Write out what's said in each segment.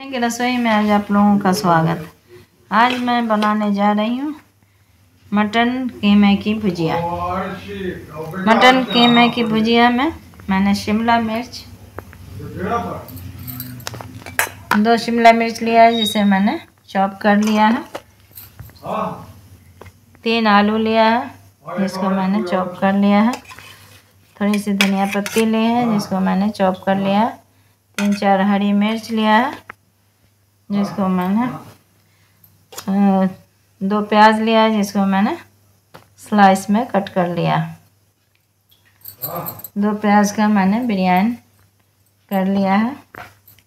की रसोई में आज आप लोगों का स्वागत। आज मैं बनाने जा रही हूँ मटन कीमे की भुजिया। मटन कीमे की भुजिया में मैंने शिमला मिर्च, दो शिमला मिर्च लिया है जिसे मैंने चॉप कर लिया है। तीन आलू लिया है जिसको मैंने चॉप कर लिया है। थोड़ी सी धनिया पत्ती ली है जिसको मैंने चॉप कर लिया है। तीन चार हरी मिर्च लिया है। जिसको मैंने दो प्याज लिया है जिसको मैंने स्लाइस में कट कर लिया। दो प्याज का मैंने बिरयानी कर लिया है।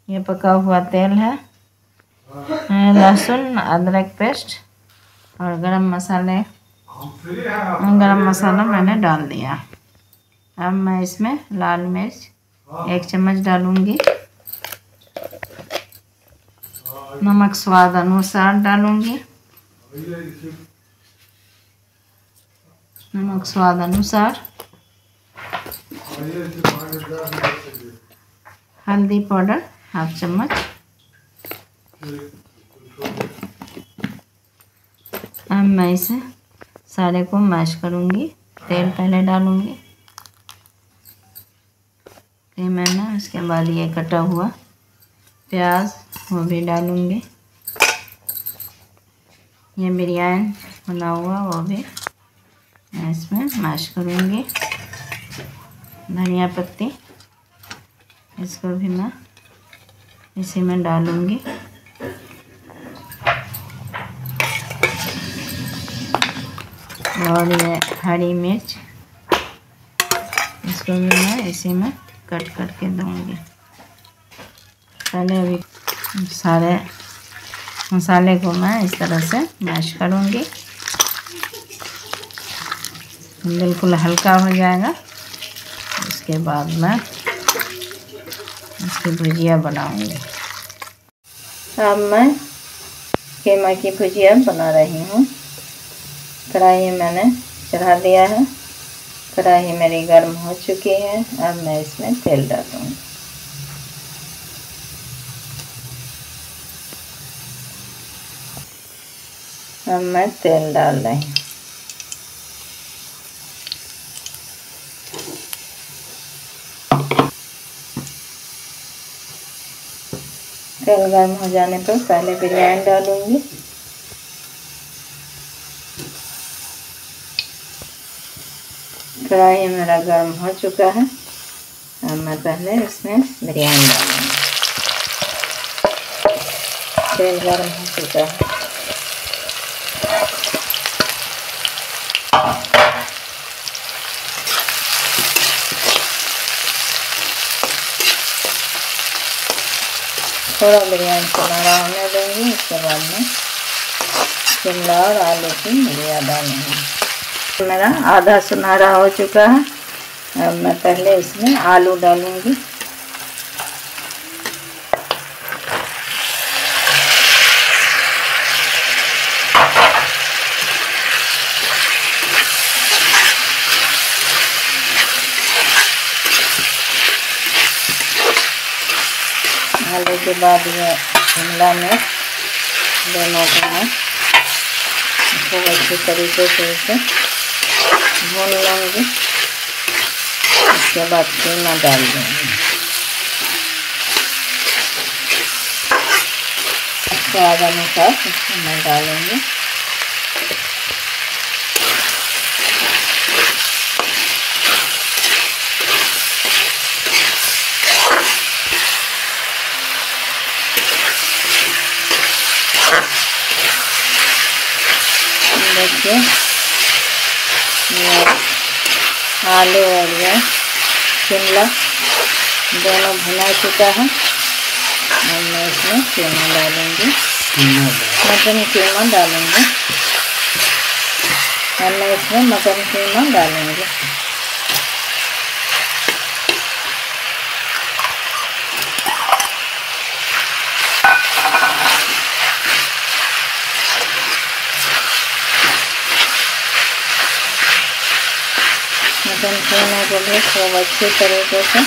ये पका हुआ तेल है। लहसुन, अदरक पेस्ट और गरम मसाले। गरम मसाला मैंने डाल दिया। अब मैं इसमें लाल मिर्च एक चम्मच डालूँगी। नमक स्वाद अनुसार डालूँगी। नमक स्वाद अनुसार। हल्दी पाउडर हाफ़ चम्मच। अब मैं इसे सारे को मैश करूँगी। तेल पहले डालूँगी। फिर मैंने उसके बाद ये कटा हुआ प्याज वो भी डालूँगी। ये बिरयानी बना हुआ, वो भी मैं इसमें मैश करूँगी। धनिया पत्ती, इसको भी मैं इसी में डालूँगी। और ये हरी मिर्च, इसको भी मैं इसी में कट करके दूँगी। पहले अभी सारे मसाले को मैं इस तरह से मैश करूँगी। बिल्कुल हल्का हो जाएगा। उसके बाद मैं इसकी भुजिया बनाऊँगी। अब मैं केमा की भुजिया बना रही हूँ। कढ़ाई मैंने चढ़ा दिया है। कढ़ाई मेरी गर्म हो चुकी है। अब मैं इसमें तेल डालूँगी। अब मैं तेल डाल रही हूँ। तेल गर्म हो जाने पर पहले बिरयानी डालूँगी। कढ़ाई मेरा गर्म हो चुका है। अब मैं पहले इसमें बिरयानी डालूँगी। तेल गर्म हो चुका है। थोड़ा बिरयानी सुनहरा होने देंगे, उसके बाद में शिमला और आलू की मिलिया डालूँगी। मेरा आधा सुनहरा हो चुका है, अब मैं पहले इसमें आलू डालूँगी। आलू के बाद ये शिमला मिर्च दोनों को मैं इसको अच्छे तरीके से इसे भून लूँगी। उसके बाद कीमा डाल दूँगी। स्वाद अनुसार इसमें मैं डालूँगी। देखिए आलू और ये शिमला दोनों भुना चुका है। और मैं इसमें कीमा डालूँगी। मटन कीमा डालूँगी। और मैं इसमें मटन कीमा डालूँगी। कीमा को भी खूब अच्छे तरीके से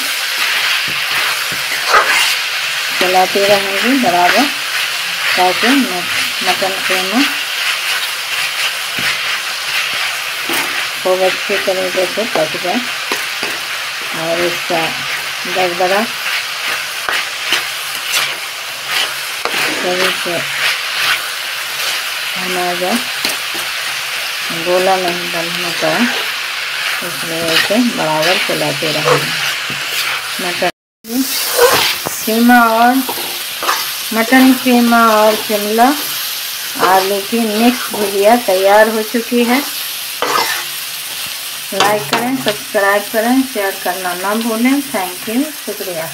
चलाते रहेंगे बराबर, ताकि मटन कीमा खूब अच्छे तरीके से पक जाए। और इसका दरदरा सही से बना जाए। गोला नहीं बनना चाहे इसलिए ऐसे बराबर चलाते रहेंगे मटन सीमा और मटन कीमा और शिमला आलू की मिक्स भुजिया तैयार हो चुकी है। लाइक करें, सब्सक्राइब करें, शेयर करना ना भूलें। थैंक यू, शुक्रिया।